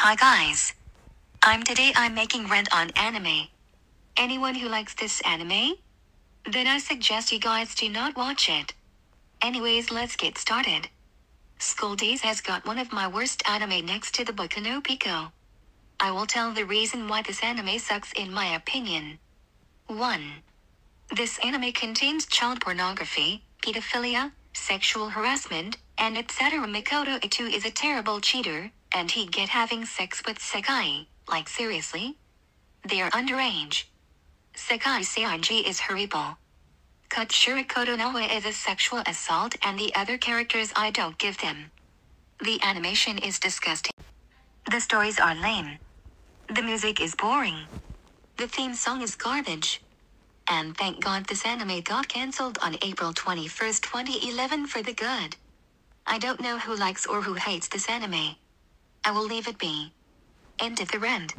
Hi guys. I'm today I'm making rent on anime. Anyone who likes this anime? Then I suggest you guys do not watch it. Anyways, let's get started. School Days has got one of my worst anime next to the Boku no Pico. I will tell the reason why this anime sucks in my opinion. 1. This anime contains child pornography, pedophilia, sexual harassment, and etc. Makoto Ito is a terrible cheater, and he'd get having sex with Sekai. Like seriously? They are underage. Sekai Saionji is horrible. Katsura Kotonoha is a sexual assault and the other characters I don't give them. The animation is disgusting. The stories are lame. The music is boring. The theme song is garbage. And thank God this anime got cancelled on April 21st, 2011 for the good. I don't know who likes or who hates this anime. I will leave it be. End of the rent.